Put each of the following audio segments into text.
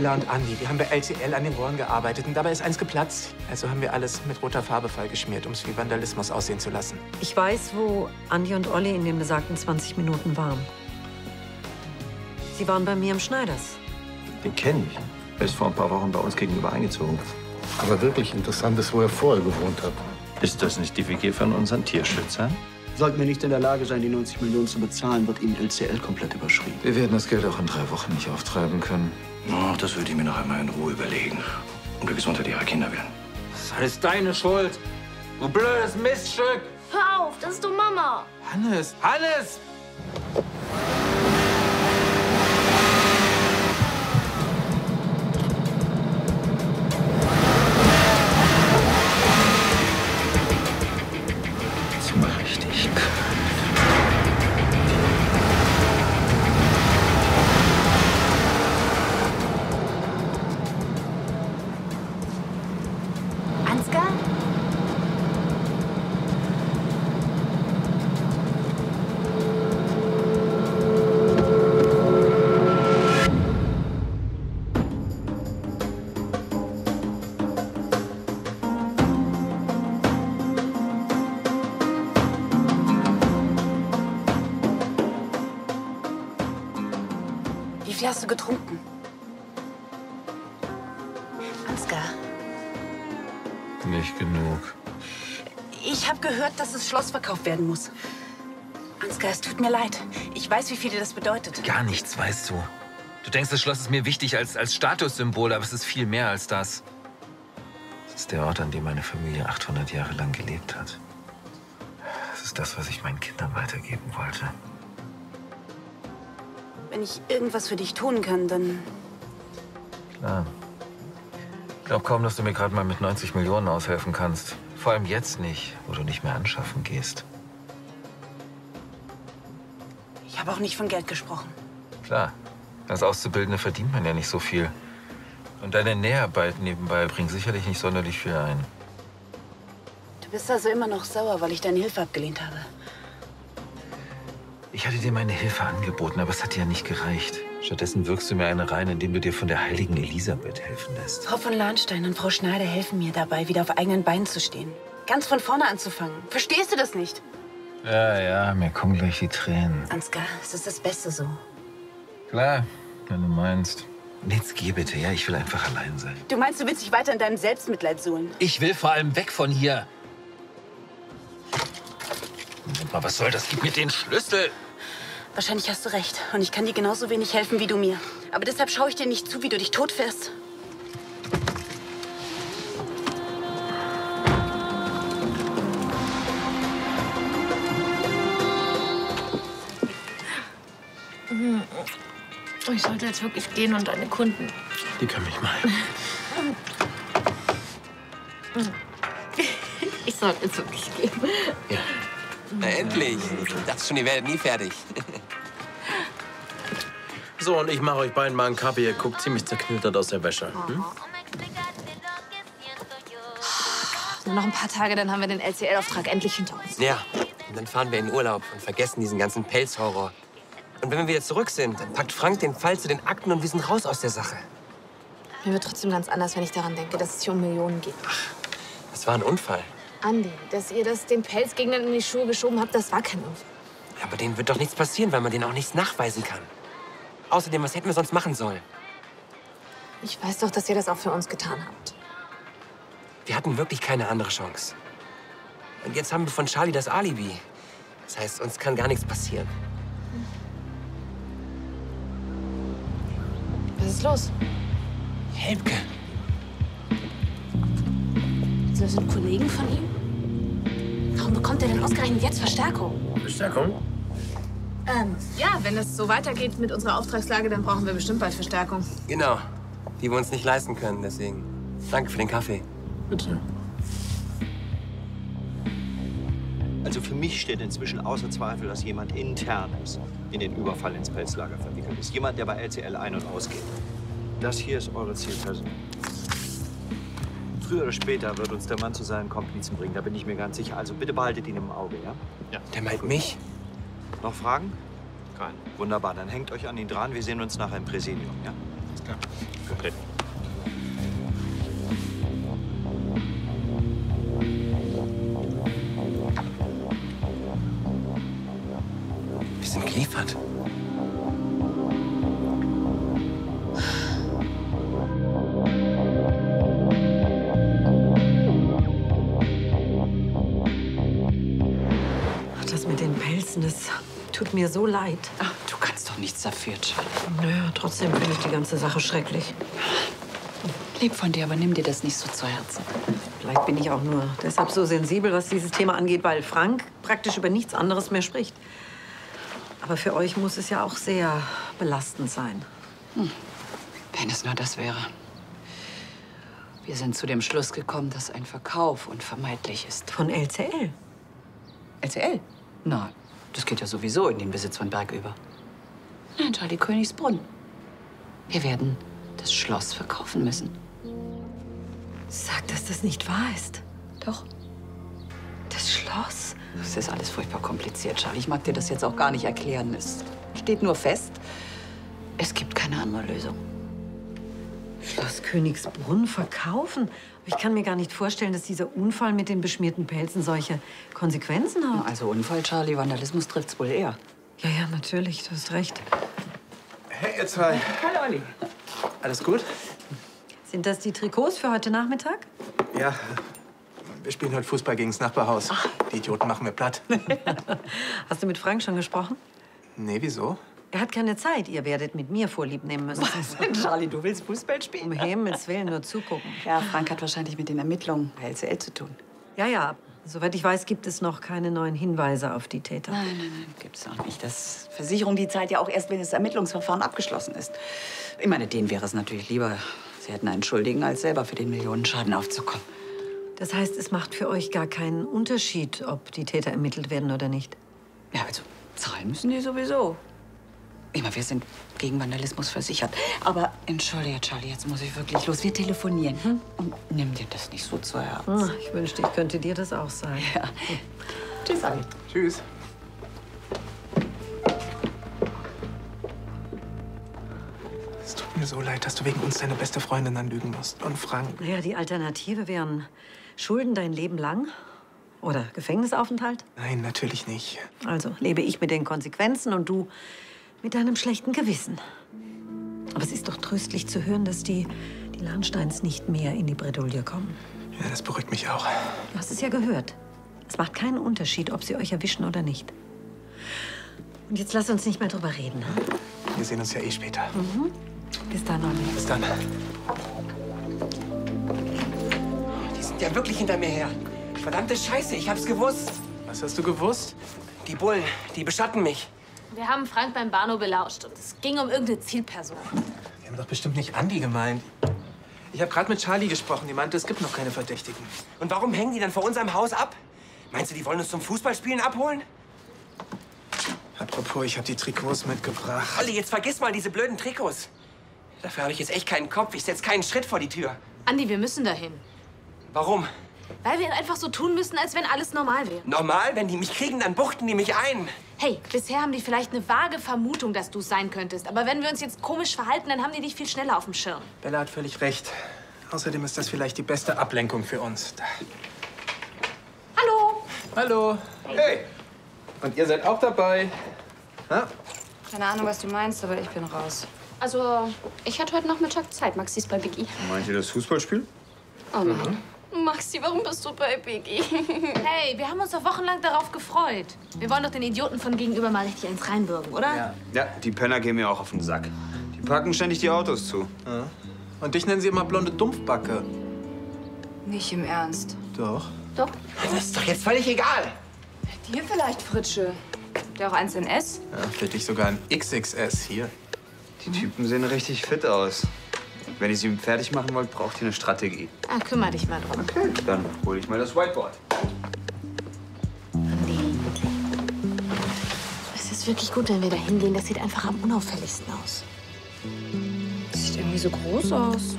Bella und Andi, wir haben bei LTL an den Rohren gearbeitet und dabei ist eins geplatzt. Also haben wir alles mit roter Farbe vollgeschmiert, um es wie Vandalismus aussehen zu lassen. Ich weiß, wo Andi und Olli in den besagten 20 Minuten waren. Sie waren bei mir im Schneiders. Den kenne ich. Er ist vor ein paar Wochen bei uns gegenüber eingezogen. Aber wirklich interessant ist, wo er vorher gewohnt hat. Ist das nicht die WG von unseren Tierschützern? Sollten wir nicht in der Lage sein, die 90 Millionen zu bezahlen, wird Ihnen LCL komplett überschrieben. Wir werden das Geld auch in drei Wochen nicht auftreiben können. Oh, das würde ich mir noch einmal in Ruhe überlegen. Um der Gesundheit Ihrer Kinder willen. Das ist alles deine Schuld. Du blödes Miststück. Hör auf, das ist doch Mama. Hannes, Hannes! Verkauft werden muss. Ansgar, es tut mir leid. Ich weiß, wie viel dir das bedeutet. Gar nichts, weißt du. Du denkst, das Schloss ist mir wichtig als, als Statussymbol, aber es ist viel mehr als das. Es ist der Ort, an dem meine Familie 800 Jahre lang gelebt hat. Es ist das, was ich meinen Kindern weitergeben wollte. Wenn ich irgendwas für dich tun kann, dann... Klar. Ich glaube kaum, dass du mir gerade mal mit 90 Millionen aushelfen kannst. Vor allem jetzt nicht, wo du nicht mehr anschaffen gehst. Ich habe auch nicht von Geld gesprochen. Klar, als Auszubildende verdient man ja nicht so viel. Und deine Näharbeit nebenbei bringt sicherlich nicht sonderlich viel ein. Du bist also immer noch sauer, weil ich deine Hilfe abgelehnt habe. Ich hatte dir meine Hilfe angeboten, aber es hat dir ja nicht gereicht. Stattdessen wirkst du mir eine rein, indem du dir von der heiligen Elisabeth helfen lässt. Frau von Lahnstein und Frau Schneider helfen mir dabei, wieder auf eigenen Beinen zu stehen. Ganz von vorne anzufangen. Verstehst du das nicht? Ja, ja, mir kommen gleich die Tränen. Ansgar, es ist das Beste so. Klar, wenn du meinst. Jetzt geh bitte, ja, ich will einfach allein sein. Du meinst, du willst dich weiter in deinem Selbstmitleid suhlen? Ich will vor allem weg von hier. Moment mal, was soll das? Gib mir den Schlüssel. Wahrscheinlich hast du recht. Und ich kann dir genauso wenig helfen wie du mir. Aber deshalb schaue ich dir nicht zu, wie du dich totfährst. Ich sollte jetzt wirklich gehen und deine Kunden. Die können mich mal. Ich sollte jetzt wirklich gehen. Na, endlich. Ich dachte schon, ihr werdet nie fertig. So, und ich mache euch beiden mal einen Kaffee. Ihr guckt ziemlich zerknittert aus der Wäsche. Hm? Nur noch ein paar Tage, dann haben wir den LCL-Auftrag endlich hinter uns. Ja, und dann fahren wir in Urlaub und vergessen diesen ganzen Pelzhorror. Und wenn wir wieder zurück sind, dann packt Frank den Fall zu den Akten und wir sind raus aus der Sache. Mir wird trotzdem ganz anders, wenn ich daran denke, dass es hier um Millionen geht. Das war ein Unfall. Andi, dass ihr das den Pelzgegnern in die Schuhe geschoben habt, das war kein Unfall. Ja, aber denen wird doch nichts passieren, weil man denen auch nichts nachweisen kann. Außerdem, was hätten wir sonst machen sollen? Ich weiß doch, dass ihr das auch für uns getan habt. Wir hatten wirklich keine andere Chance. Und jetzt haben wir von Charlie das Alibi. Das heißt, uns kann gar nichts passieren. Was ist los? Helmke. Das sind Kollegen von ihm? Warum bekommt er denn ausgerechnet jetzt Verstärkung? Verstärkung? Ähm, ja, wenn es so weitergeht mit unserer Auftragslage, dann brauchen wir bestimmt bald Verstärkung. Genau. Die wir uns nicht leisten können, deswegen. Danke für den Kaffee. Bitte. Also für mich steht inzwischen außer Zweifel, dass jemand internes in den Überfall ins Pelzlager verwickelt ist. Jemand, der bei LCL ein- und ausgeht. Das hier ist eure Zielperson. Früher oder später wird uns der Mann zu seinen Komplizen bringen, da bin ich mir ganz sicher. Also bitte behaltet ihn im Auge, ja? Ja. Der meint mich? Noch Fragen? Kein. Wunderbar, dann hängt euch an ihn dran. Wir sehen uns nachher im Präsidium, ja? Ist klar. Gut. So leid. Ach, du kannst doch nichts dafür, Charlie. Naja, trotzdem finde ich die ganze Sache schrecklich. Lieb von dir, aber nimm dir das nicht so zu Herzen. Vielleicht bin ich auch nur deshalb so sensibel, was dieses Thema angeht, weil Frank praktisch über nichts anderes mehr spricht. Aber für euch muss es ja auch sehr belastend sein. Wenn es nur das wäre. Wir sind zu dem Schluss gekommen, dass ein Verkauf unvermeidlich ist. Von LCL? LCL? Nein, das geht ja sowieso in den Besitz von Berg über. Nein, Charlie Königsbrunn. Wir werden das Schloss verkaufen müssen. Sag, dass das nicht wahr ist. Doch. Das Schloss? Das ist alles furchtbar kompliziert, Charlie. Ich mag dir das jetzt auch gar nicht erklären. Es steht nur fest, es gibt keine andere Lösung. Schloss Königsbrunn verkaufen? Ich kann mir gar nicht vorstellen, dass dieser Unfall mit den beschmierten Pelzen solche Konsequenzen hat. Also Unfall, Charlie, Vandalismus trifft's wohl eher. Ja, ja, natürlich, du hast recht. Hey, ihr zwei. Hallo, Olli. Alles gut? Sind das die Trikots für heute Nachmittag? Ja. Wir spielen heute Fußball gegen das Nachbarhaus. Die Idioten machen mir platt. Hast du mit Frank schon gesprochen? Nee, wieso? Er hat keine Zeit. Ihr werdet mit mir Vorlieb nehmen müssen. Charlie, du willst Fußball spielen? Um Himmels Willen, nur zugucken. Ja, Frank hat wahrscheinlich mit den Ermittlungen bei LCL zu tun. Ja, ja. Soweit ich weiß, gibt es noch keine neuen Hinweise auf die Täter. Nein, nein, nein, gibt's auch nicht. Das Versicherung, die zahlt ja auch erst, wenn das Ermittlungsverfahren abgeschlossen ist. Ich meine, denen wäre es natürlich lieber, sie hätten einen Schuldigen, als selber für den Millionenschaden aufzukommen. Das heißt, es macht für euch gar keinen Unterschied, ob die Täter ermittelt werden oder nicht. Ja, also zahlen müssen die sowieso. Meine, wir sind gegen Vandalismus versichert. Aber entschuldige, Charlie, jetzt muss ich wirklich los. Wir telefonieren. Hm? Und nimm dir das nicht so zu Herzen. Hm, Ich wünschte, ich könnte dir das auch sagen. Ja. Tschüss, Ali. Tschüss. Es tut mir so leid, dass du wegen uns deine beste Freundin anlügen musst. Und Frank. Naja, die Alternative wären Schulden dein Leben lang oder Gefängnisaufenthalt. Nein, natürlich nicht. Also lebe ich mit den Konsequenzen und du mit deinem schlechten Gewissen. Aber es ist doch tröstlich zu hören, dass die, die Lahnsteins nicht mehr in die Bredouille kommen. Ja, das beruhigt mich auch. Du hast es ja gehört. Es macht keinen Unterschied, ob sie euch erwischen oder nicht. Und jetzt lass uns nicht mehr drüber reden. hm? Wir sehen uns ja eh später. Mhm. Bis dann, Olli. Bis dann. Die sind ja wirklich hinter mir her. Verdammte Scheiße, ich hab's gewusst. Was hast du gewusst? Die Bullen, die beschatten mich. Wir haben Frank beim Bahnhof belauscht und es ging um irgendeine Zielperson. Wir haben doch bestimmt nicht Andi gemeint. Ich habe gerade mit Charlie gesprochen. Die meinte, es gibt noch keine Verdächtigen. Und warum hängen die dann vor unserem Haus ab? Meinst du, die wollen uns zum Fußballspielen abholen? Apropos, ich habe die Trikots mitgebracht. Olli, jetzt vergiss mal diese blöden Trikots. Dafür habe ich jetzt echt keinen Kopf. Ich setz keinen Schritt vor die Tür. Andi, wir müssen dahin. Warum? Weil wir einfach so tun müssen, als wenn alles normal wäre. Normal, wenn die mich kriegen, dann buchten die mich ein. Hey, bisher haben die vielleicht eine vage Vermutung, dass du es sein könntest. Aber wenn wir uns jetzt komisch verhalten, dann haben die dich viel schneller auf dem Schirm. Bella hat völlig recht. Außerdem ist das vielleicht die beste Ablenkung für uns. Da. Hallo! Hallo. Hey. Und ihr seid auch dabei? Ha? Keine Ahnung, was du meinst, aber ich bin raus. Also, ich hatte heute Nachmittag Zeit. Maxi ist bei Biggie. Meint ihr das Fußballspiel? Oh nein. Maxi, warum bist du bei Biggie? hey, wir haben uns doch wochenlang darauf gefreut. Wir wollen doch den Idioten von gegenüber mal richtig eins reinbürgen, oder? Ja. Ja, die Penner gehen mir auch auf den Sack. Die packen ständig die Autos zu. Ja. Und dich nennen sie immer blonde Dumpfbacke. Nicht im Ernst. Doch. Doch. Das ist doch jetzt völlig egal. Dir vielleicht, Fritsche. Der auch eins in S? Ja, für dich sogar ein XXS hier. Die Typen sehen richtig fit aus. Wenn ihr sie fertig machen wollt, braucht ihr eine Strategie. Ah, kümmere dich mal drum. Okay, dann hole ich mal das Whiteboard. Es ist wirklich gut, wenn wir da hingehen. Das sieht einfach am unauffälligsten aus. Sieht irgendwie so groß aus.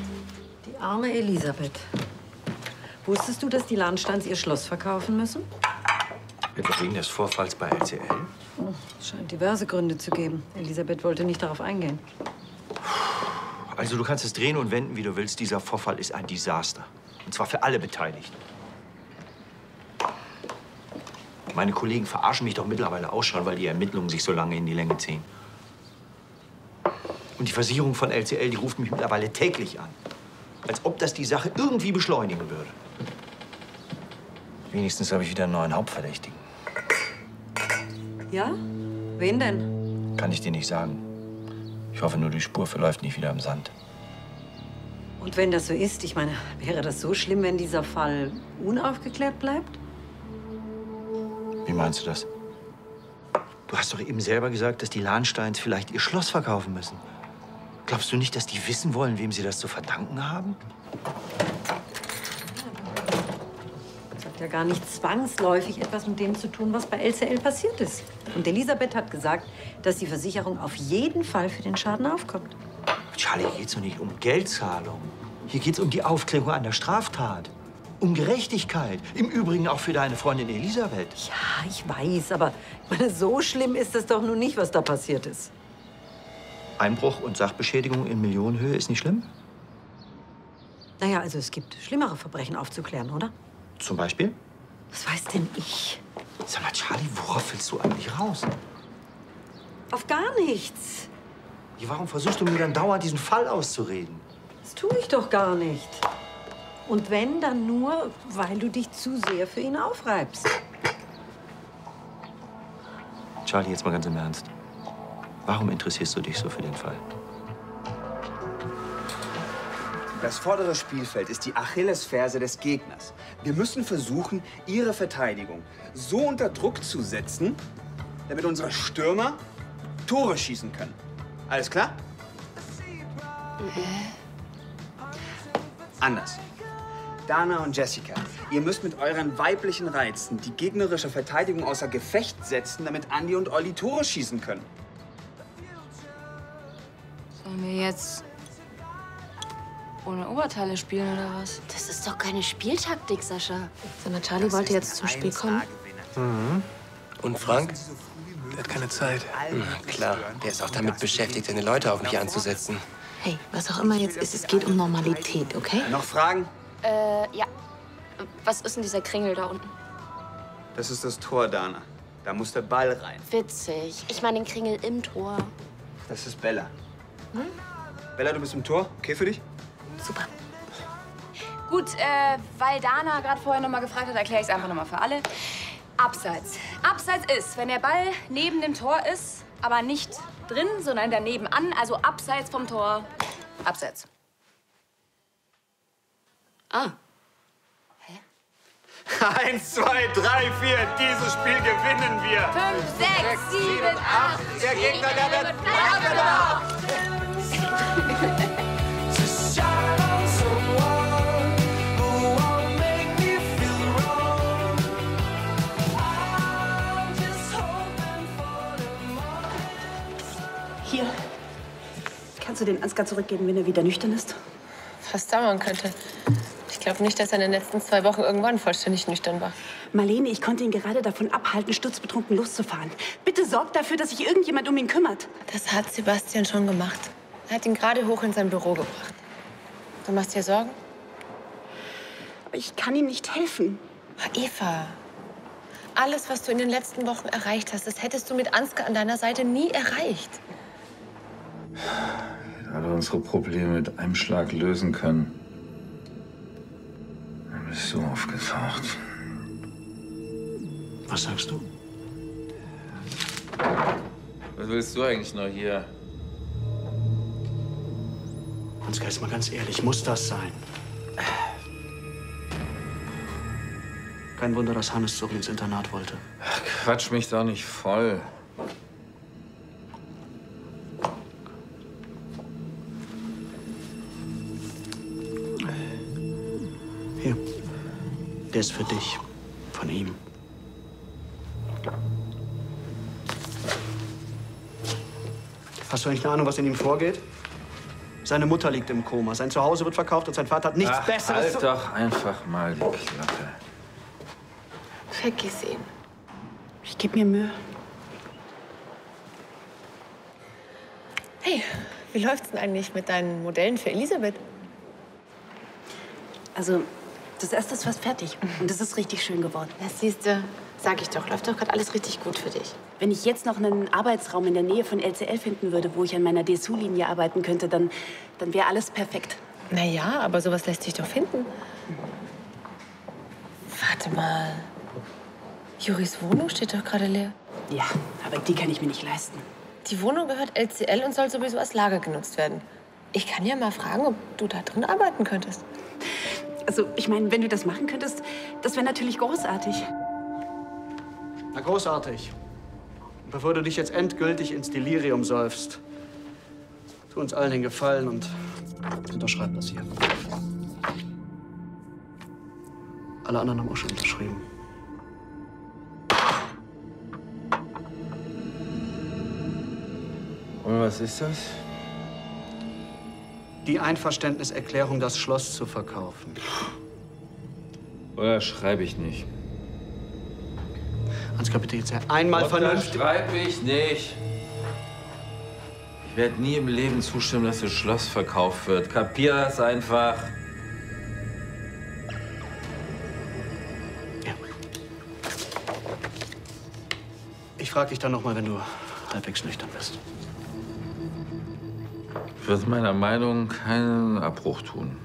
Die arme Elisabeth. Wusstest du, dass die Lahnsteins ihr Schloss verkaufen müssen? Wegen des Vorfalls bei LCL? Es scheint diverse Gründe zu geben. Elisabeth wollte nicht darauf eingehen. Also du kannst es drehen und wenden, wie du willst. Dieser Vorfall ist ein Desaster. Und zwar für alle Beteiligten. Meine Kollegen verarschen mich doch mittlerweile auch schon, weil die Ermittlungen sich so lange in die Länge ziehen. Und die Versicherung von LCL, die ruft mich mittlerweile täglich an. Als ob das die Sache irgendwie beschleunigen würde. Wenigstens habe ich wieder einen neuen Hauptverdächtigen. Ja? Wen denn? Kann ich dir nicht sagen. Ich hoffe nur, die Spur verläuft nicht wieder im Sand. Und wenn das so ist, ich meine, wäre das so schlimm, wenn dieser Fall unaufgeklärt bleibt? Wie meinst du das? Du hast doch eben selber gesagt, dass die Lahnsteins vielleicht ihr Schloss verkaufen müssen. Glaubst du nicht, dass die wissen wollen, wem sie das zu verdanken haben? Ja gar nicht zwangsläufig etwas mit dem zu tun, was bei LCL passiert ist. Und Elisabeth hat gesagt, dass die Versicherung auf jeden Fall für den Schaden aufkommt. Charlie, hier geht's doch nicht um Geldzahlung. Hier geht's um die Aufklärung einer Straftat. Um Gerechtigkeit. Im Übrigen auch für deine Freundin Elisabeth. Ja, ich weiß, aber so schlimm ist es doch nun nicht, was da passiert ist. Einbruch und Sachbeschädigung in Millionenhöhe ist nicht schlimm? Naja, also es gibt schlimmere Verbrechen aufzuklären, oder? Zum Beispiel? Was weiß denn ich? Sag mal, Charlie, worauf willst du eigentlich raus? Auf gar nichts. Ja, warum versuchst du mir dann dauernd diesen Fall auszureden? Das tue ich doch gar nicht. Und wenn, dann nur, weil du dich zu sehr für ihn aufreibst. Charlie, jetzt mal ganz im Ernst. Warum interessierst du dich so für den Fall? Das vordere Spielfeld ist die Achillesferse des Gegners. Wir müssen versuchen, ihre Verteidigung so unter Druck zu setzen, damit unsere Stürmer Tore schießen können. Alles klar? Anders. Dana und Jessica, ihr müsst mit euren weiblichen Reizen die gegnerische Verteidigung außer Gefecht setzen, damit Andy und Olli Tore schießen können. Sollen wir jetzt ohne Oberteile spielen oder was? Das ist doch keine Spieltaktik, Sascha. Sag mal, Charlie wollte jetzt zum Spiel kommen. Mhm. Und Frank? Der hat keine Zeit. Mhm, klar, der ist auch damit beschäftigt, seine Leute auf mich anzusetzen. Hey, was auch immer jetzt ist, es geht um Normalität, okay? Noch Fragen? Äh, ja. Was ist denn dieser Kringel da unten? Das ist das Tor, Dana. Da muss der Ball rein. Witzig. Ich meine den Kringel im Tor. Das ist Bella. Hm? Bella, du bist im Tor. Okay für dich? Super. Gut, äh, weil Dana gerade vorher noch mal gefragt hat, erkläre ich es einfach noch mal für alle. Abseits. Abseits ist, wenn der Ball neben dem Tor ist, aber nicht drin, sondern daneben an, also abseits vom Tor. Abseits. Ah. Eins, zwei, drei, vier. Dieses Spiel gewinnen wir. Fünf, sechs, sieben, acht. Der Gegner, der wird Kannst du den Ansgar zurückgeben, wenn er wieder nüchtern ist? Was dauern könnte. Ich glaube nicht, dass er in den letzten zwei Wochen irgendwann vollständig nüchtern war. Marlene, ich konnte ihn gerade davon abhalten, sturzbetrunken loszufahren. Bitte sorg dafür, dass sich irgendjemand um ihn kümmert. Das hat Sebastian schon gemacht. Er hat ihn gerade hoch in sein Büro gebracht. Du machst dir Sorgen? Aber ich kann ihm nicht helfen. Eva, alles, was du in den letzten Wochen erreicht hast, das hättest du mit Ansgar an deiner Seite nie erreicht. Alle unsere Probleme mit einem Schlag lösen können. Dann bist du aufgetaucht. Was sagst du? Was willst du eigentlich noch hier? Ansgar, jetzt mal ganz ehrlich, muss das sein? Kein Wunder, dass Hannes zurück ins Internat wollte. Quatsch mich doch nicht voll. Hier. Der ist für dich. Von ihm. Hast du eigentlich eine Ahnung, was in ihm vorgeht? Seine Mutter liegt im Koma. Sein Zuhause wird verkauft und sein Vater hat nichts Ach, Besseres Halt zu... doch einfach mal die Klappe. Vergiss ihn. Ich gebe mir Mühe. Hey, Wie läuft's denn eigentlich mit deinen Modellen für Elisabeth? Also, das erste ist fast fertig. Und es ist richtig schön geworden. Das siehst du, sag ich doch, läuft doch gerade alles richtig gut für dich. Wenn ich jetzt noch einen Arbeitsraum in der Nähe von LCL finden würde, wo ich an meiner DSU-Linie arbeiten könnte, dann, dann wäre alles perfekt. Na ja, aber sowas lässt sich doch finden. Warte mal. Juris Wohnung steht doch gerade leer. Ja, aber die kann ich mir nicht leisten. Die Wohnung gehört LCL und soll sowieso als Lager genutzt werden. Ich kann ja mal fragen, ob du da drin arbeiten könntest. Also, ich meine, wenn du das machen könntest, das wäre natürlich großartig. Na, großartig. Und bevor du dich jetzt endgültig ins Delirium säufst, tu uns allen den Gefallen und unterschreib das hier. Alle anderen haben auch schon unterschrieben. Und was ist das? Die Einverständniserklärung, das Schloss zu verkaufen. Oder schreibe ich nicht? Ansgar, bitte jetzt einmal vernünftig. schreibe ich nicht. Ich werde nie im Leben zustimmen, dass das Schloss verkauft wird. Kapier das einfach. Ich frage dich dann noch mal, wenn du halbwegs nüchtern bist. Wird meiner Meinung keinen Abbruch tun.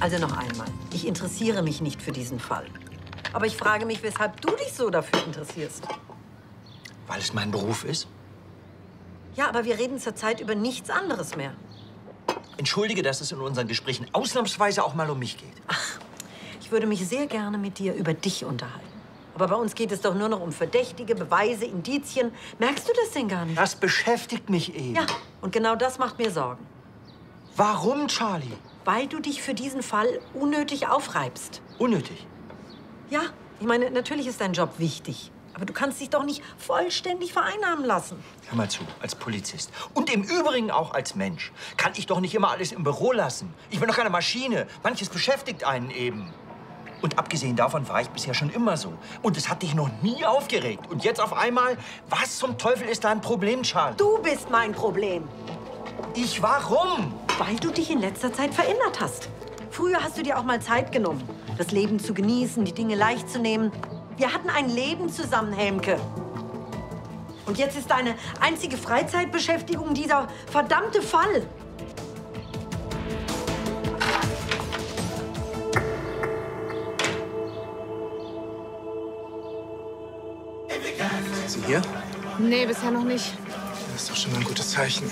Also noch einmal. Ich interessiere mich nicht für diesen Fall. Aber ich frage mich, weshalb du dich so dafür interessierst. Weil es mein Beruf ist? Ja, aber wir reden zurzeit über nichts anderes mehr. Entschuldige, dass es in unseren Gesprächen ausnahmsweise auch mal um mich geht. Ich würde mich sehr gerne mit dir über dich unterhalten. Aber bei uns geht es doch nur noch um Verdächtige, Beweise, Indizien. Merkst du das denn gar nicht? Das beschäftigt mich eben. Ja, und genau das macht mir Sorgen. Warum, Charlie? Weil du dich für diesen Fall unnötig aufreibst. Unnötig? Ja, ich meine, natürlich ist dein Job wichtig. Aber du kannst dich doch nicht vollständig vereinnahmen lassen. Hör mal zu, als Polizist und im Übrigen auch als Mensch kann ich doch nicht immer alles im Büro lassen. Ich bin doch keine Maschine. Manches beschäftigt einen eben. Und abgesehen davon war ich bisher schon immer so. Und es hat dich noch nie aufgeregt. Und jetzt auf einmal, was zum Teufel ist dein Problem, Charlie? Du bist mein Problem. Ich warum? Weil du dich in letzter Zeit verändert hast. Früher hast du dir auch mal Zeit genommen, das Leben zu genießen, die Dinge leicht zu nehmen. Wir hatten ein Leben zusammen, Helmke. Und jetzt ist deine einzige Freizeitbeschäftigung dieser verdammte Fall. Sind Sie hier? Nee, bisher noch nicht. Das ist doch schon mal ein gutes Zeichen.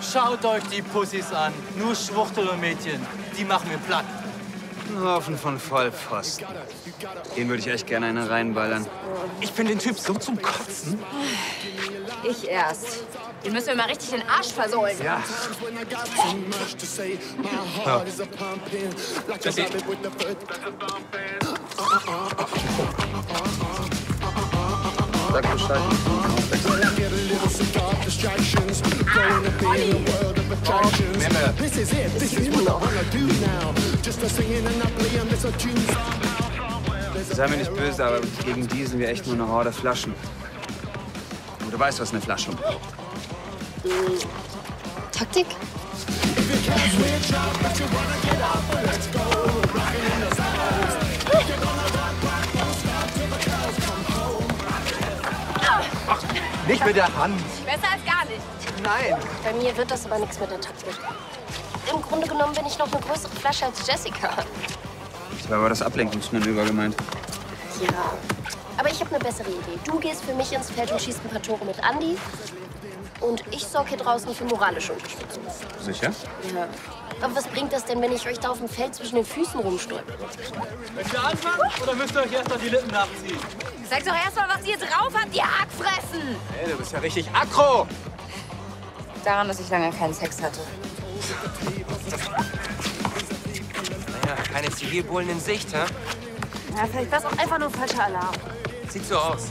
Schaut euch die Pussys an. Nur Schwuchtelmädchen. Die machen mir platt. Ein Haufen von Vollpfosten. Den würde ich echt gerne eine reinballern. Ich finde den Typ so zum Kotzen. Ich erst. Den müssen wir mal richtig den Arsch versohlen. Ja. Ja. Jesse. Sag Bescheid. Sei mir nicht böse, aber gegen die sind wir echt nur eine Horde Flaschen. Und du weißt, was eine Flasche braucht. Taktik? Nicht mit der Hand. Besser als gar. Nein. Bei mir wird das aber nichts mit der Taktik. Im Grunde genommen bin ich noch eine größere Flasche als Jessica. Das war aber das Ablenkungsmanöver gemeint. Ja. Aber ich habe eine bessere Idee. Du gehst für mich ins Feld und schießt ein paar Tore mit Andy. Und ich sorge hier draußen für moralische Unterstützung. Sicher? Ja. Aber was bringt das denn, wenn ich euch da auf dem Feld zwischen den Füßen rumstolper? Möchtet ihr anfangen oder müsst ihr euch erst mal die Lippen nachziehen? Sag doch erst mal, was ihr drauf habt, ihr Hackfressen! Hey, du bist ja richtig aggro. Daran, dass ich lange keinen Sex hatte. Naja, keine Zivilbullen in Sicht, hä? Ja, vielleicht war es auch einfach nur falscher Alarm. Sieht so aus.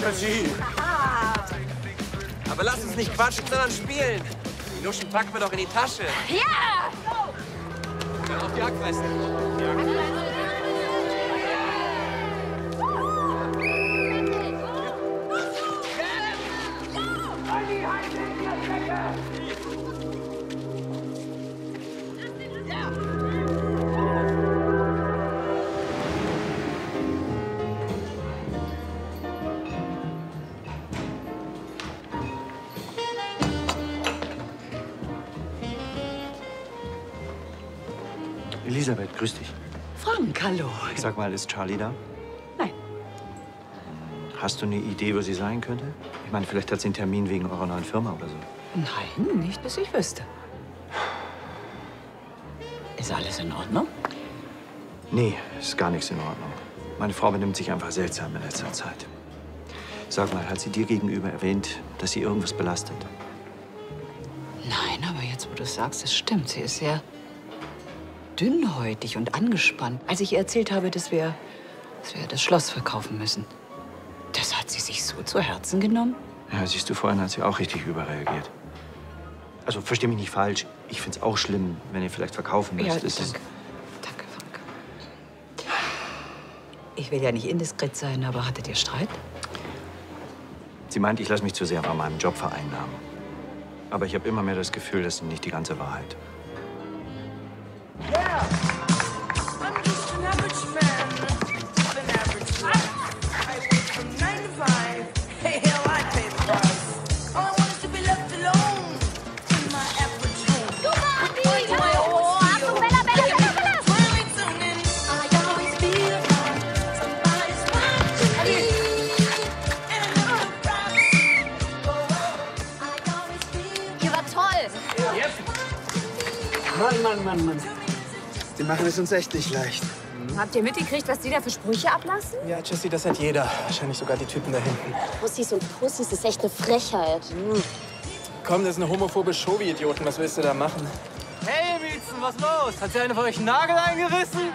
Jesse. Aber lass uns nicht quatschen, sondern spielen. Die Luschen packen wir doch in die Tasche. Ja! Hör auf die Hackfressen. Elisabeth, hallo. Sag mal, ist Charlie da? Nein. Hast du eine Idee, wo sie sein könnte? Ich meine, vielleicht hat sie einen Termin wegen eurer neuen Firma oder so. Nein, nicht bis ich wüsste. Ist alles in Ordnung? Nee, ist gar nichts in Ordnung. Meine Frau benimmt sich einfach seltsam in letzter Zeit. Sag mal, hat sie dir gegenüber erwähnt, dass sie irgendwas belastet? Nein, aber jetzt, wo du es sagst, es stimmt. Sie ist sehr dünnhäutig und angespannt. Als ich ihr erzählt habe, dass wir, dass wir das Schloss verkaufen müssen, das hat sie sich so zu Herzen genommen. Ja, siehst du, vorhin hat sie auch richtig überreagiert. Also, versteh mich nicht falsch. Ich find's auch schlimm, wenn ihr vielleicht verkaufen müsst. Ja, Es ist- danke. Danke, Frank. Ich will ja nicht indiskret sein, aber hattet ihr Streit? Sie meint, ich lasse mich zu sehr von meinem Job vereinnahmen. Aber ich habe immer mehr das Gefühl, das ist nicht die ganze Wahrheit. Yeah. I'm just an average man. An average. I work from nine to five. All I want is to be left alone in my average room. Come on, Mann, Mann, Mann. Machen es uns echt nicht leicht. Habt ihr mitgekriegt, was die da für Sprüche ablassen? Ja, Jessie, das hat jeder. Wahrscheinlich sogar die Typen da hinten. Pussys und Pussys ist echt eine Frechheit. Komm, das ist eine homophobe Show, wie Idioten. Was willst du da machen? Hey, Mietzen, was los? Hat sie eine von euch einen Nagel eingerissen?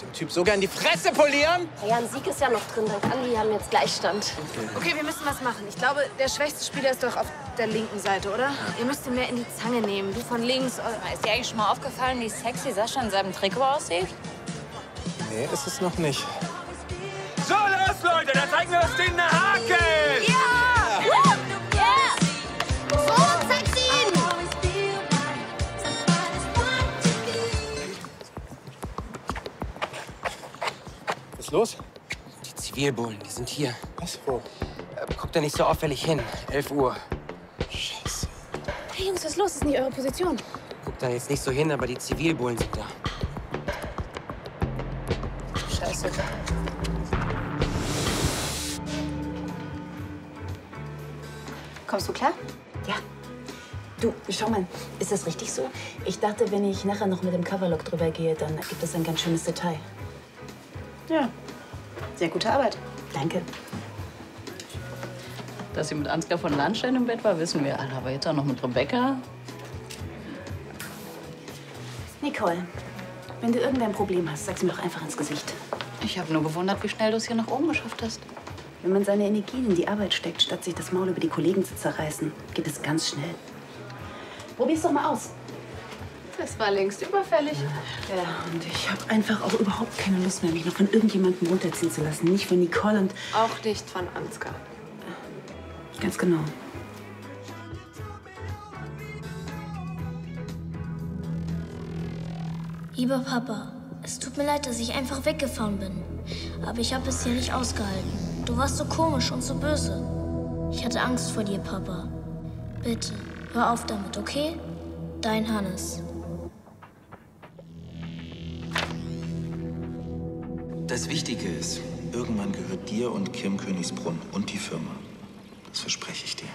Dem Typ sogar in die Fresse polieren? Ja, ein Sieg ist ja noch drin. Dank Andi haben jetzt Gleichstand. Okay, wir müssen was machen. Ich glaube, der schwächste Spieler ist doch auf der linken Seite, oder? Ihr müsst ihn mehr in die Zange nehmen. Du von links. Ist dir eigentlich schon mal aufgefallen, wie sexy Sascha in seinem Trikot aussieht? Nee, ist es noch nicht. So, los, Leute, da zeigen wir uns den Haken! Ja! Ja! So, zeig ihn! Was ist los? Die Zivilbullen, die sind hier. Was? Wo? Äh, Guckt da nicht so auffällig hin. 11 Uhr. Hey, Jungs, was ist los? Das ist nicht eure Position. Guckt da jetzt nicht so hin, aber die Zivilbullen sind da. Scheiße. Kommst du klar? Ja. Du, schau mal, ist das richtig so? Ich dachte, wenn ich nachher noch mit dem Coverlock drüber gehe, dann gibt es ein ganz schönes Detail. Ja, sehr gute Arbeit. Danke. Dass sie mit Ansgar von Landstein im Bett war, wissen wir alle. Aber jetzt auch noch mit Rebecca. Nicole, wenn du irgendein Problem hast, sag's mir doch einfach ins Gesicht. Ich habe nur bewundert, wie schnell du es hier nach oben geschafft hast. Wenn man seine Energien in die Arbeit steckt, statt sich das Maul über die Kollegen zu zerreißen, geht es ganz schnell. Probier's doch mal aus. Das war längst überfällig. Ja, und ich habe einfach auch überhaupt keine Lust mehr, mich noch von irgendjemandem runterziehen zu lassen. Nicht von Nicole und Auch nicht von Ansgar. Ganz genau. Lieber Papa, es tut mir leid, dass ich einfach weggefahren bin. Aber ich habe es hier nicht ausgehalten. Du warst so komisch und so böse. Ich hatte Angst vor dir, Papa. Bitte, hör auf damit, okay? Dein Hannes. Das Wichtige ist, irgendwann gehört dir und Kim Königsbrunn und die Firma. Das verspreche ich dir.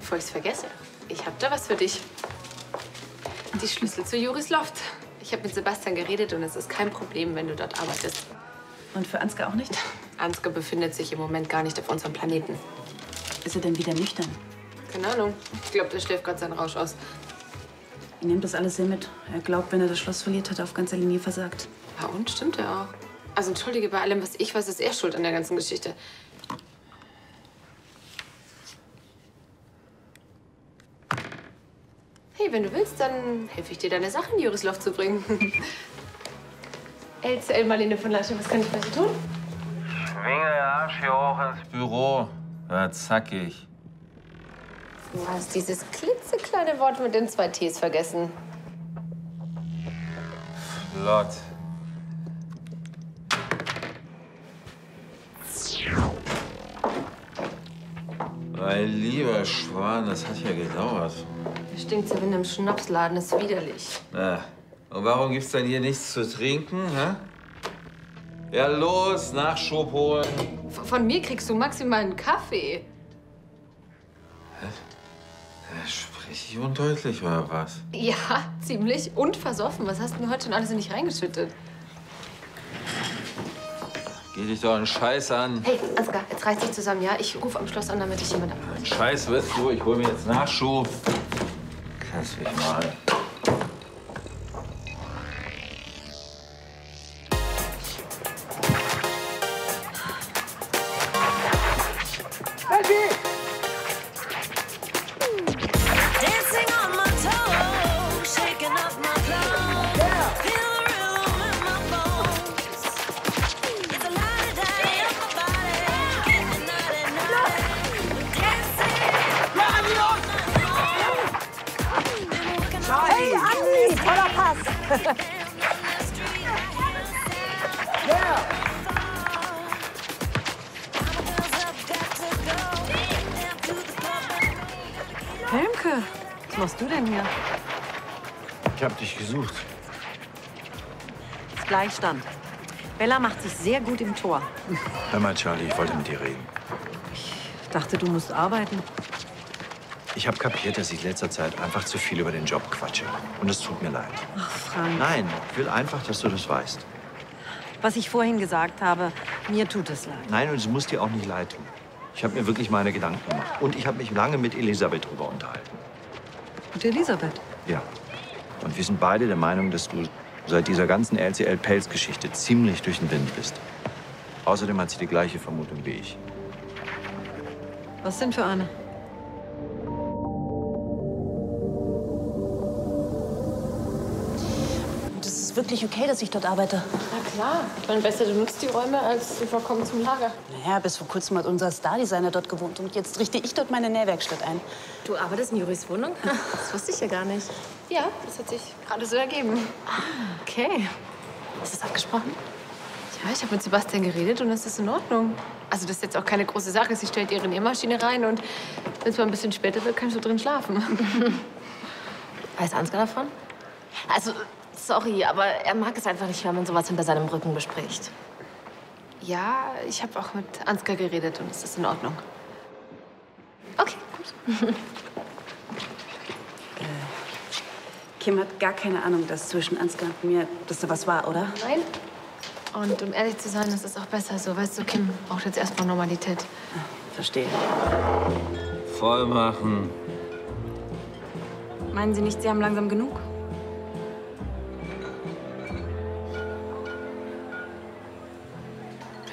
Bevor ich es vergesse, ich habe da was für dich. Die Schlüssel zu Juris Loft. Ich habe mit Sebastian geredet und es ist kein Problem, wenn du dort arbeitest. Und für Ansgar auch nicht? Ansgar befindet sich im Moment gar nicht auf unserem Planeten. Ist er denn wieder nüchtern? Keine Ahnung. Ich glaube, der schläft gerade seinen Rausch aus. Er nimmt das alles sehr mit. Er glaubt, wenn er das Schloss verliert, hat er auf ganzer Linie versagt. Ja, und stimmt er auch. Also entschuldige, bei allem, was ich weiß, ist er schuld an der ganzen Geschichte. Hey, wenn du willst, dann helfe ich dir, deine Sachen in die Jurisloft zu bringen. LCL Marlene von Lasche, was kann ich für Sie tun? Schwinge Arsch hier hoch ins Büro. Ja, zackig. Du hast dieses klitzekleine Wort mit den zwei Ts vergessen. Flott. Mein lieber Schwan, das hat ja gedauert. Der stinkt so wie in einem Schnapsladen, ist widerlich. Na, und warum gibt's denn hier nichts zu trinken, hä? Ja, los, Nachschub holen. V- Von mir kriegst du maximal einen Kaffee. Äh, Sprich ich undeutlich oder was? Ja, ziemlich. Und versoffen. Was hast du mir heute schon alles in dich reingeschüttet? Geh dich doch einen Scheiß an. Hey, Ansgar, jetzt reiß dich zusammen, ja? Ich rufe am Schloss an, damit ich jemand abhole. Scheiß wirst du, ich hol mir jetzt Nachschub. Lass mich mal. Helmke, was machst du denn hier? Ich hab dich gesucht. Das Gleichstand. Bella macht sich sehr gut im Tor. Hör mal, Charlie, ich wollte mit dir reden. Ich dachte, du musst arbeiten. Ich habe kapiert, dass ich in letzter Zeit einfach zu viel über den Job quatsche. Und es tut mir leid. Ach, Frank. Nein, ich will einfach, dass du das weißt. Was ich vorhin gesagt habe, mir tut es leid. Nein, und es muss dir auch nicht leid tun. Ich habe mir wirklich meine Gedanken gemacht. Und ich habe mich lange mit Elisabeth drüber unterhalten. Und Elisabeth? Ja. Und wir sind beide der Meinung, dass du seit dieser ganzen LCL-Pelz-Geschichte ziemlich durch den Wind bist. Außerdem hat sie die gleiche Vermutung wie ich. Was denn für eine? Wirklich okay, dass ich dort arbeite. Na klar. Ich meine, besser du nutzt die Räume als sie vorkommen zum Lager. Naja, bis vor kurzem hat unser Stardesigner dort gewohnt und jetzt richte ich dort meine Nähwerkstatt ein. Du arbeitest in Juris Wohnung? Das wusste ich ja gar nicht. Ja, das hat sich gerade so ergeben. Okay. Ist das abgesprochen? Ja, ich habe mit Sebastian geredet und es ist in Ordnung. Also das ist jetzt auch keine große Sache. Sie stellt ihre Nähmaschine rein und wenn es mal ein bisschen später wird, kannst du drin schlafen. Weiß Ansgar davon? Also, sorry, aber er mag es einfach nicht, wenn man sowas hinter seinem Rücken bespricht. Ja, ich habe auch mit Ansgar geredet und es ist in Ordnung. Okay, gut. Kim hat gar keine Ahnung, dass zwischen Ansgar und mir, dass da was war, oder? Nein. Und um ehrlich zu sein, ist es auch besser so. Weißt du, Kim braucht jetzt erstmal Normalität. Verstehe. Voll machen. Meinen Sie nicht, Sie haben langsam genug?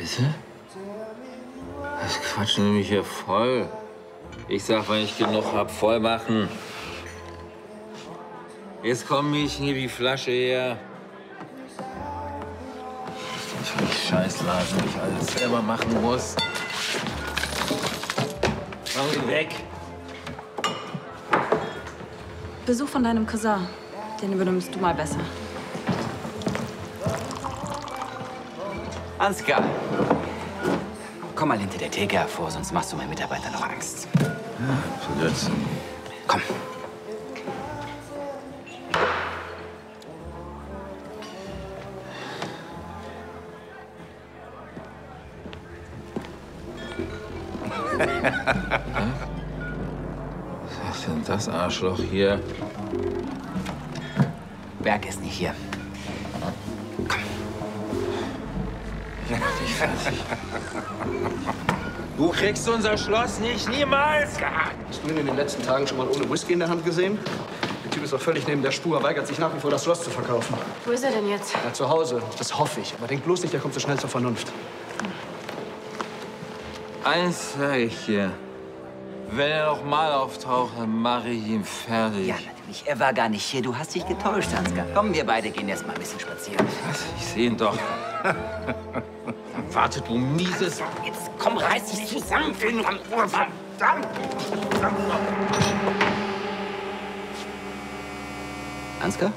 Bitte? Das quatschen nämlich hier voll. Ich sag, wenn ich genug hab, voll machen. Jetzt komm Mädchen, hier die Flasche her. Ich bin Scheißladen, ich alles selber machen muss. Komm geh weg. Besuch von deinem Cousin. Den übernimmst du mal besser. Ansgar, komm mal hinter der Theke hervor, sonst machst du meinen Mitarbeitern noch Angst. Blödsinn. Komm. Was ist denn das Arschloch hier? Berg ist nicht hier. Mach dich fertig. Du kriegst unser Schloss nicht niemals gehabt. Hast du ihn in den letzten Tagen schon mal ohne Whisky in der Hand gesehen? Der Typ ist doch völlig neben der Spur, weigert sich nach wie vor, das Schloss zu verkaufen. Wo ist er denn jetzt? Ja, zu Hause. Das hoffe ich. Aber denk bloß nicht, der kommt so schnell zur Vernunft. Eins sage ich hier. Wenn er noch mal auftaucht, dann mache ich ihn fertig. Ja, natürlich. Er war gar nicht hier. Du hast dich getäuscht, Ansgar. Komm, wir beide gehen erst mal ein bisschen spazieren. Ich sehe ihn doch. Warte, du mieses... Jetzt komm, reiß dich zusammen, Finn. Verdammt! Ansgar?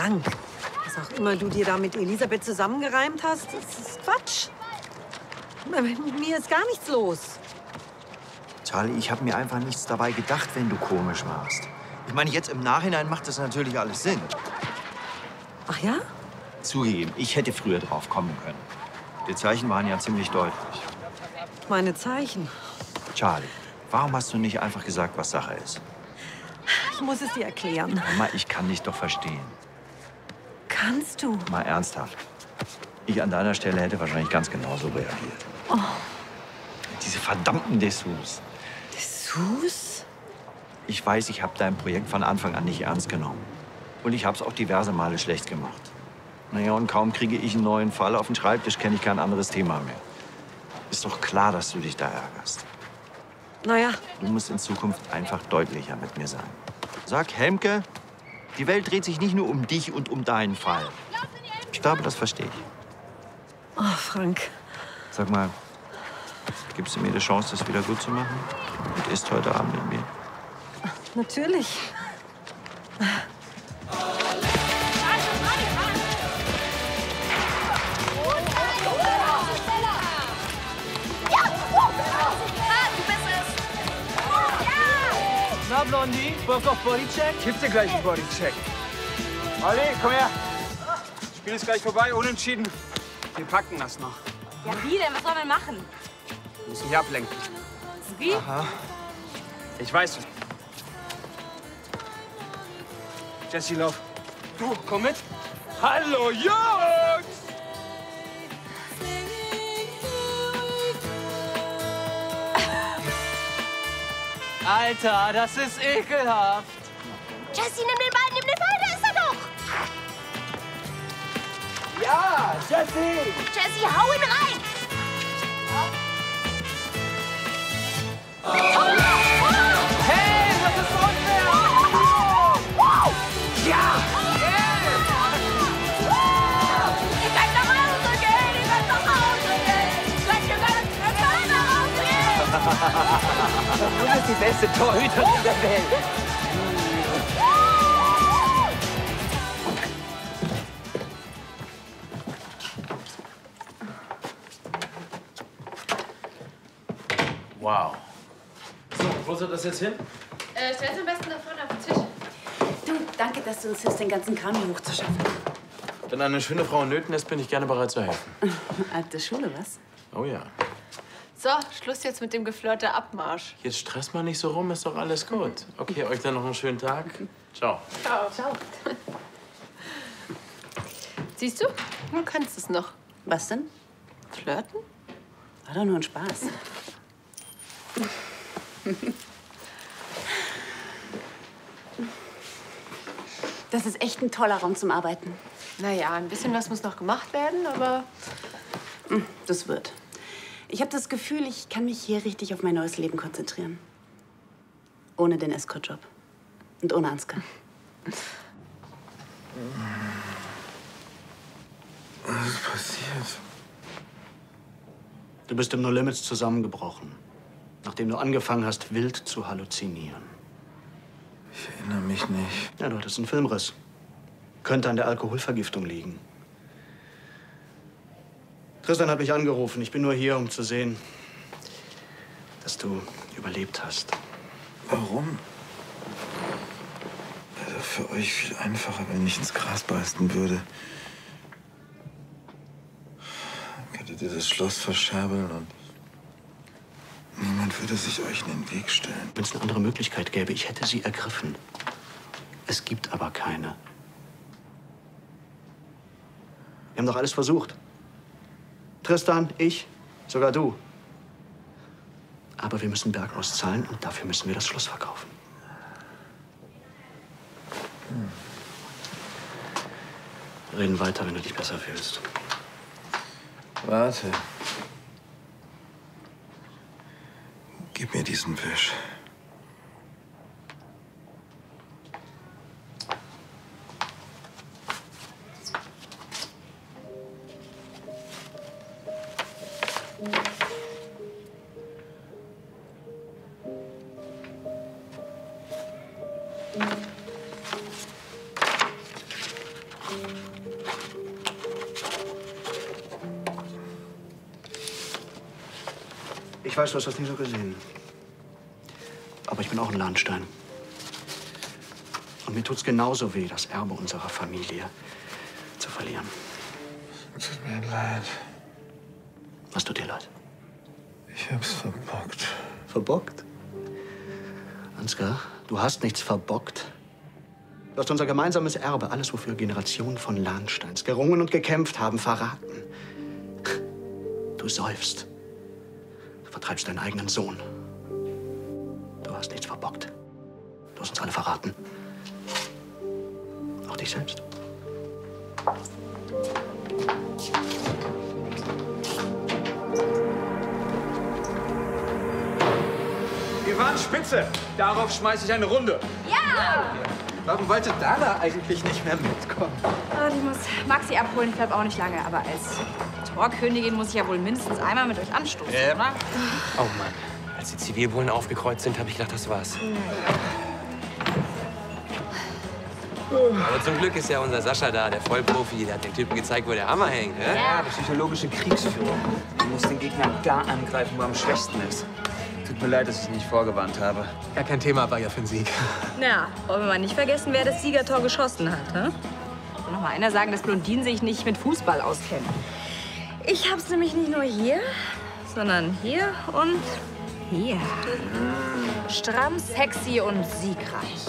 Frank, was auch immer du dir da mit Elisabeth zusammengereimt hast, das ist Quatsch. Mit mir ist gar nichts los. Charlie, ich habe mir einfach nichts dabei gedacht, wenn du komisch warst. Ich meine, jetzt im Nachhinein macht das natürlich alles Sinn. Ach ja? Zugegeben, ich hätte früher drauf kommen können. Die Zeichen waren ja ziemlich deutlich. Meine Zeichen. Charlie, warum hast du nicht einfach gesagt, was Sache ist? Ich muss es dir erklären. Mama, ich kann dich doch verstehen. Kannst du? Mal ernsthaft. Ich an deiner Stelle hätte wahrscheinlich ganz genauso reagiert. Oh, Diese verdammten Dessous. Dessous? Ich weiß, ich habe dein Projekt von Anfang an nicht ernst genommen. Und ich habe es auch diverse Male schlecht gemacht. Naja, und kaum kriege ich einen neuen Fall auf den Schreibtisch, kenne ich kein anderes Thema mehr. Ist doch klar, dass du dich da ärgerst. Naja, Du musst in Zukunft einfach deutlicher mit mir sein. Sag, Helmke, die Welt dreht sich nicht nur um dich und um deinen Fall. Ich glaube, das verstehe ich. oh, Frank. Sag mal, gibst du mir die Chance, das wieder gut zu machen? Und isst heute Abend mit mir? Natürlich. Blondie, Bock auf Bodycheck? Gibt's dir gleich einen Bodycheck. Olli, komm her. Das Spiel ist gleich vorbei, unentschieden. Wir packen das noch. Ja, wie denn? Was sollen wir machen? Wir müssen hier ablenken. Wie? Aha. Ich weiß es. Jesse, lauf. Du, komm mit. Hallo, Jungs! Alter, das ist ekelhaft. Jesse, nimm den Ball, nimm den Ball, da ist er doch! Ja, Jesse! Jesse, hau ihn rein! Hey, Du bist die beste Torhüterin der Welt. Wow. So, wo soll das jetzt hin? Äh, stell's am besten da vorne auf den Tisch. Du, danke, dass du uns hilfst, den ganzen Kram hier hochzuschaffen. Wenn eine schöne Frau in Nöten ist, bin ich gerne bereit zu helfen. Alte Schule, was? Oh ja. So, Schluss jetzt mit dem Geflirte Abmarsch. Jetzt stresst mal nicht so rum, ist doch alles gut. Okay, euch dann noch einen schönen Tag. Ciao. Ciao. Ciao. Siehst du? Du kannst es noch. Was denn? Flirten? War doch nur ein Spaß. Das ist echt ein toller Raum zum Arbeiten. Naja, ein bisschen was muss noch gemacht werden, aber Hm, Das wird. Ich habe das Gefühl, ich kann mich hier richtig auf mein neues Leben konzentrieren. Ohne den Escort-Job. Und ohne Ansgar. Was ist passiert? Du bist im No Limits zusammengebrochen, nachdem du angefangen hast, wild zu halluzinieren. Ich erinnere mich nicht. Ja, du hattest einen Filmriss. Könnte an der Alkoholvergiftung liegen. Tristan hat mich angerufen. Ich bin nur hier, um zu sehen, dass du überlebt hast. Warum? Also für euch viel einfacher, wenn ich ins Gras beißen würde. Könntet ihr das Schloss verscherbeln und niemand würde sich euch in den Weg stellen. Wenn es eine andere Möglichkeit gäbe, ich hätte sie ergriffen. Es gibt aber keine. Wir haben doch alles versucht. Tristan, ich, sogar du. Aber wir müssen Berg auszahlen und dafür müssen wir das Schloss verkaufen. Reden weiter, wenn du dich besser fühlst. Warte. Gib mir diesen Wisch. Weiß, du hast das nie so gesehen. Aber ich bin auch ein Lahnstein. Und mir tut's genauso weh, das Erbe unserer Familie zu verlieren. Tut mir leid. Was tut dir leid? Ich hab's verbockt. Verbockt? Ansgar, du hast nichts verbockt. Du hast unser gemeinsames Erbe, alles, wofür Generationen von Lahnsteins gerungen und gekämpft haben, verraten. Du säufst. Du vertreibst deinen eigenen Sohn. Du hast nichts verbockt. Du hast uns alle verraten. Auch dich selbst. Wir waren spitze. Darauf schmeiße ich eine Runde. Ja! Warum wollte Dana eigentlich nicht mehr mitkommen? Ah, ich muss Maxi abholen. Ich bleib auch nicht lange. Aber als Torkönigin muss ich ja wohl mindestens einmal mit euch anstoßen, Ja. oder? Oh Mann. Als die Zivilbullen aufgekreuzt sind, habe ich gedacht, das war's. Aber zum Glück ist ja unser Sascha da, der Vollprofi. Der hat den Typen gezeigt, wo der Hammer hängt. Ne? Ja, psychologische Kriegsführung. Du musst den Gegner da angreifen, wo er am schwächsten ist. Tut mir leid, dass ich nicht vorgewarnt habe. Ja, kein Thema, war ja für den Sieg. Na, wollen wir mal nicht vergessen, wer das Siegertor geschossen hat, ne? Und noch mal einer sagen, dass Blondinen sich nicht mit Fußball auskennen. Ich hab's nämlich nicht nur hier, sondern hier und hier. Stramm, sexy und siegreich.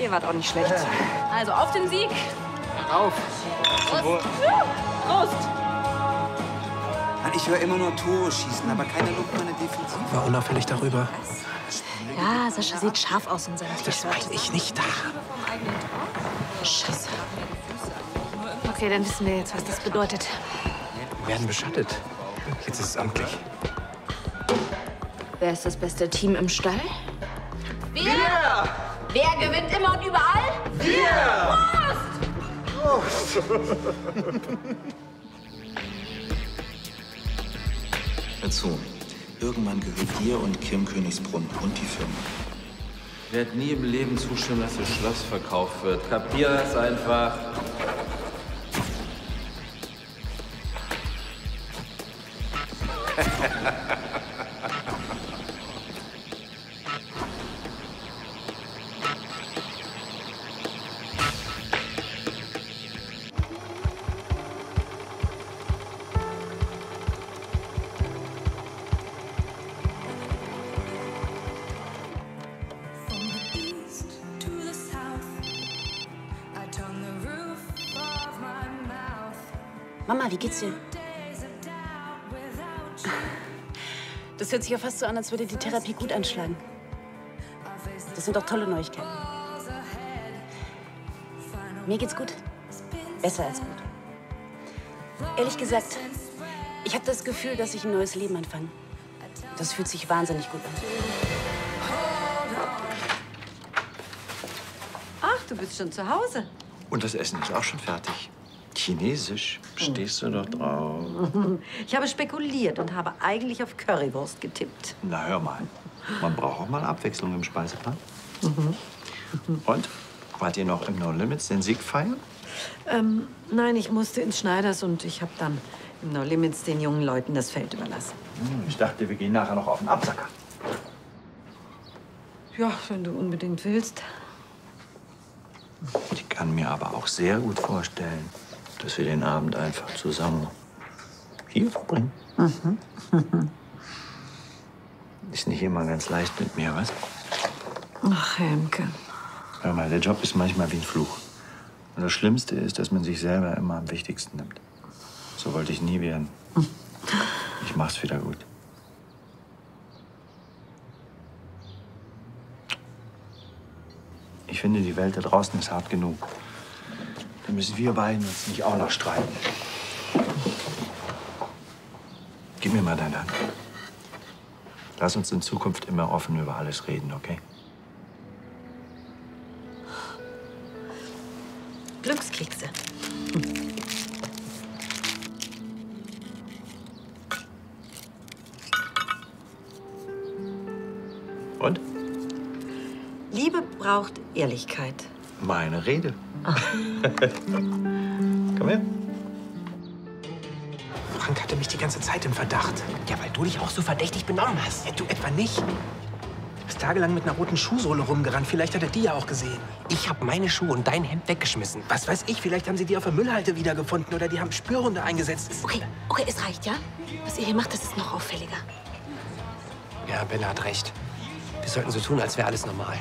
Ihr wart auch nicht schlecht. Also auf den Sieg. Auf. Prost. Prost. Ich höre immer nur Tore schießen, aber keiner lobt meine Defensive. War unauffällig darüber. Ja, Sascha sieht scharf aus in seinem Das weiß ich nicht. Da. Scheiße. Okay, dann wissen wir jetzt, was das bedeutet. Wir werden beschattet. Jetzt ist es amtlich. Wer ist das beste Team im Stall? Wir! Wer gewinnt immer und überall? Wir! Prost! Hör zu. Irgendwann gehört dir und Kim Königsbrunn und die Firma. Ich werde nie im Leben zustimmen, dass das Schloss verkauft wird. Kapier das einfach. Das hört sich ja fast so an, als würde die Therapie gut anschlagen. Das sind doch tolle Neuigkeiten. Mir geht's gut. Besser als gut. Ehrlich gesagt, ich habe das Gefühl, dass ich ein neues Leben anfange. Das fühlt sich wahnsinnig gut an. Ach, du bist schon zu Hause. Und das Essen ist auch schon fertig. Chinesisch. Stehst du doch drauf? Ich habe spekuliert und habe eigentlich auf Currywurst getippt. Na, hör mal. Man braucht auch mal Abwechslung im Speiseplan. Mhm. Und? Wart ihr noch im No Limits den Sieg feiern? Ähm, nein, ich musste ins Schneiders und ich habe dann im No Limits den jungen Leuten das Feld überlassen. Hm, Ich dachte, wir gehen nachher noch auf den Absacker. Ja, wenn du unbedingt willst. Ich kann mir aber auch sehr gut vorstellen, dass wir den Abend einfach zusammen hier verbringen. Mhm. Ist nicht immer ganz leicht mit mir, was? Ach, Helmke. Hör mal, der Job ist manchmal wie ein Fluch. Und das Schlimmste ist, dass man sich selber immer am wichtigsten nimmt. So wollte ich nie werden. Ich mach's wieder gut. Ich finde, die Welt da draußen ist hart genug. Da müssen wir beiden uns nicht auch noch streiten. Gib mir mal deine Hand. Lass uns in Zukunft immer offen über alles reden, okay? Glückskekse. Und? Liebe braucht Ehrlichkeit. Meine Rede. Komm her. Frank hatte mich die ganze Zeit im Verdacht. Ja, weil du dich auch so verdächtig benommen hast. Ja, du etwa nicht. Du bist tagelang mit einer roten Schuhsohle rumgerannt. Vielleicht hat er die ja auch gesehen. Ich habe meine Schuhe und dein Hemd weggeschmissen. Was weiß ich, vielleicht haben sie die auf der Müllhalde wiedergefunden oder die haben Spürhunde eingesetzt. Okay, okay, es reicht, ja? Was ihr hier macht, das ist noch auffälliger. Ja, Bella hat recht. Wir sollten so tun, als wäre alles normal.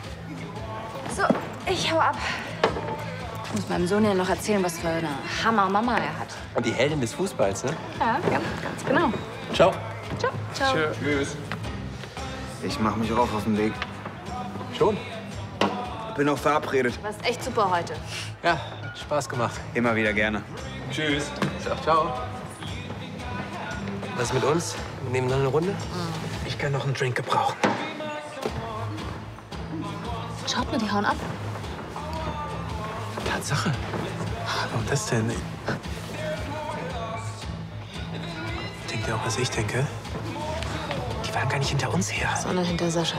So, ich hau ab. Ich muss meinem Sohn ja noch erzählen, was für eine Hammer-Mama er hat. Und die Heldin des Fußballs, ne? Ja, ganz, ganz genau. Ciao. Ciao. Ciao. Tschüss. Ich mache mich auch auf den Weg. Schon? Bin auch verabredet. Du warst echt super heute. Ja, Spaß gemacht. Immer wieder gerne. Tschüss. Ciao. Was ist mit uns? Wir nehmen noch eine Runde? Ich kann noch einen Drink gebrauchen. Schaut mal, die hauen ab. Tatsache. Warum das denn? Denkt ihr auch, was ich denke? Die waren gar nicht hinter uns her. Sondern hinter Sascha.